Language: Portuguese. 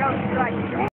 Go straight.